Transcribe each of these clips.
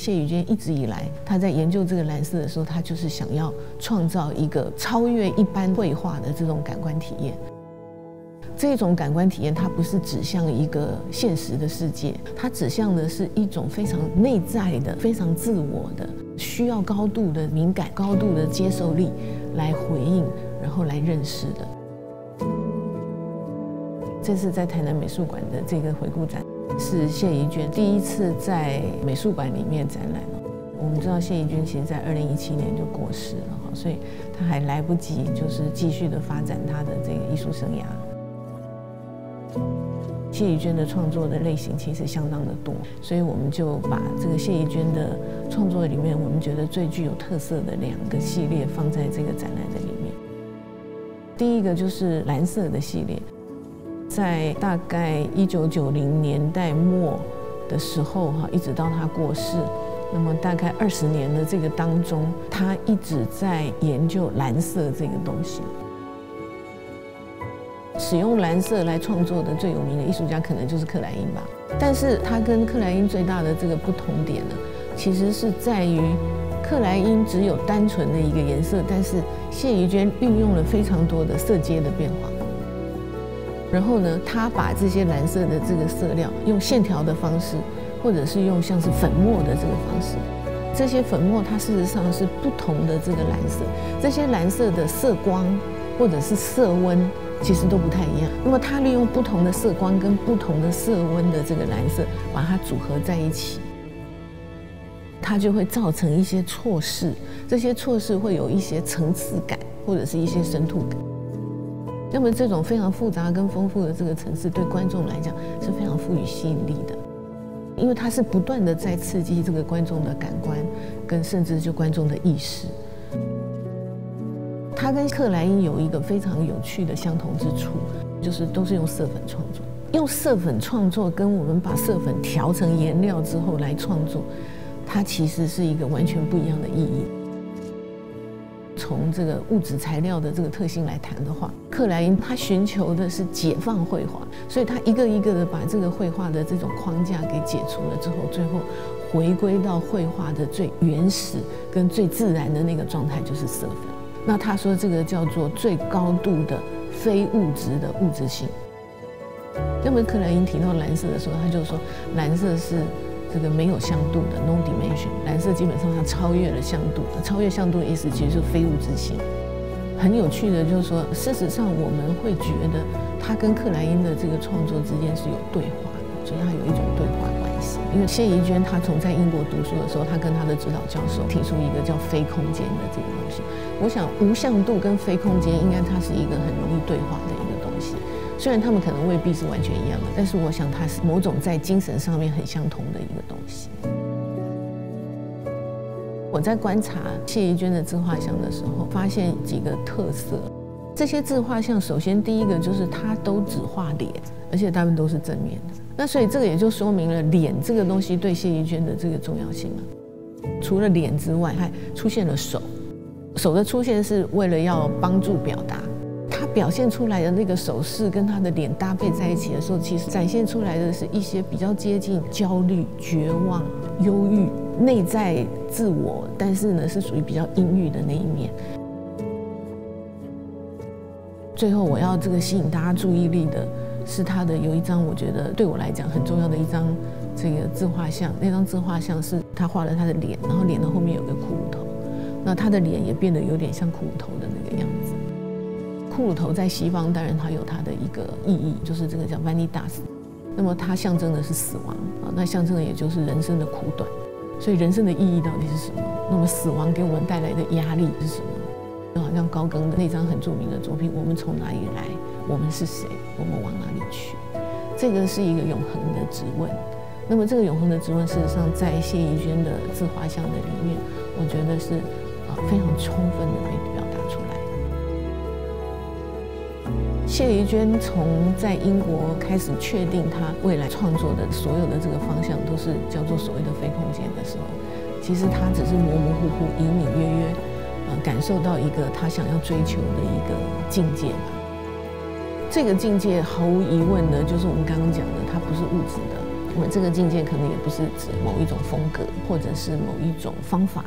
谢宇娟一直以来，他在研究这个蓝色的时候，他就是想要创造一个超越一般绘画的这种感官体验。这种感官体验，它不是指向一个现实的世界，它指向的是一种非常内在的、非常自我的，需要高度的敏感、高度的接受力来回应，然后来认识的。这次在台南美术馆的这个回顾展，是谢怡娟第一次在美术馆里面展览。我们知道谢怡娟其实在二零一七年就过世了，所以她还来不及就是继续的发展她的这个艺术生涯。谢怡娟的创作的类型其实相当的多，所以我们就把这个谢怡娟的创作里面，我们觉得最具有特色的两个系列放在这个展览的里面。第一个就是蓝色的系列，在大概一九九零年代末的时候，哈，一直到他过世，那么大概二十年的这个当中，他一直在研究蓝色这个东西。使用蓝色来创作的最有名的艺术家，可能就是克莱因吧。但是他跟克莱因最大的这个不同点呢，其实是在于克莱因只有单纯的一个颜色，但是谢怡娟运用了非常多的色阶的变化。然后呢，他把这些蓝色的这个色料用线条的方式，或者是用像是粉末的这个方式，这些粉末它事实上是不同的这个蓝色，这些蓝色的色光或者是色温。其实都不太一样。那么，它利用不同的色光跟不同的色温的这个蓝色，把它组合在一起，它就会造成一些错视。这些错视会有一些层次感，或者是一些深度感。那么，这种非常复杂跟丰富的这个层次，对观众来讲是非常富予吸引力的，因为它是不断的在刺激这个观众的感官，跟甚至就观众的意识。他跟克莱因有一个非常有趣的相同之处，就是都是用色粉创作。用色粉创作跟我们把色粉调成颜料之后来创作，它其实是一个完全不一样的意义。从这个物质材料的这个特性来谈的话，克莱因他寻求的是解放绘画，所以他一个一个的把这个绘画的这种框架给解除了之后，最后回归到绘画的最原始跟最自然的那个状态，就是色粉。那他说这个叫做最高度的非物质的物质性。那么克莱因提到蓝色的时候，他就说蓝色是这个没有向度的 （no dimension）。蓝色基本上它超越了向度，超越向度的意思其实是非物质性。很有趣的，就是说，事实上我们会觉得他跟克莱因的这个创作之间是有对话的，所以他有一种对话关系。因为谢怡娟她从在英国读书的时候，她跟她的指导教授提出一个叫非空间的这个东西。我想无向度跟非空间应该它是一个很容易对话的一个东西，虽然他们可能未必是完全一样的，但是我想它是某种在精神上面很相同的一个东西。我在观察谢怡娟的自画像的时候，发现几个特色。这些自画像，首先第一个就是它都只画脸，而且大部分都是正面的。那所以这个也就说明了脸这个东西对谢怡娟的这个重要性了。除了脸之外，还出现了手。手的出现是为了要帮助表达，表现出来的那个手势跟他的脸搭配在一起的时候，其实展现出来的是一些比较接近焦虑、绝望、忧郁、内在自我，但是呢是属于比较阴郁的那一面。最后，我要这个吸引大家注意力的是他的有一张，我觉得对我来讲很重要的一张这个自画像。那张自画像是他画了他的脸，然后脸的后面有个骷髅头。那他的脸也变得有点像骷髅头的那个样子。骷髅头在西方当然它有它的一个意义，就是这个叫 vanitas，那么它象征的是死亡啊，那象征的也就是人生的苦短。所以人生的意义到底是什么？那么死亡给我们带来的压力是什么？就好像高更的那张很著名的作品《我们从哪里来？我们是谁？我们往哪里去？》这个是一个永恒的质问。那么这个永恒的质问，事实上在谢怡娟的自画像的里面，我觉得是啊。非常充分的被表谢怡娟从在英国开始确定她未来创作的所有的这个方向都是叫做所谓的非空间的时候，其实她只是模模糊糊、隐隐约约，呃，感受到一个她想要追求的一个境界吧。这个境界毫无疑问的，就是我们刚刚讲的，它不是物质的。我那么这个境界可能也不是指某一种风格，或者是某一种方法。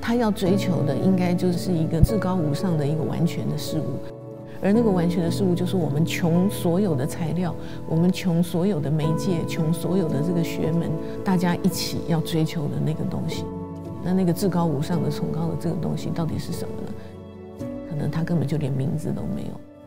他要追求的，应该就是一个至高无上的一个完全的事物。而那个完全的事物，就是我们穷所有的材料，我们穷所有的媒介，穷所有的这个学门，大家一起要追求的那个东西。那那个至高无上的崇高的这个东西，到底是什么呢？可能他根本就连名字都没有。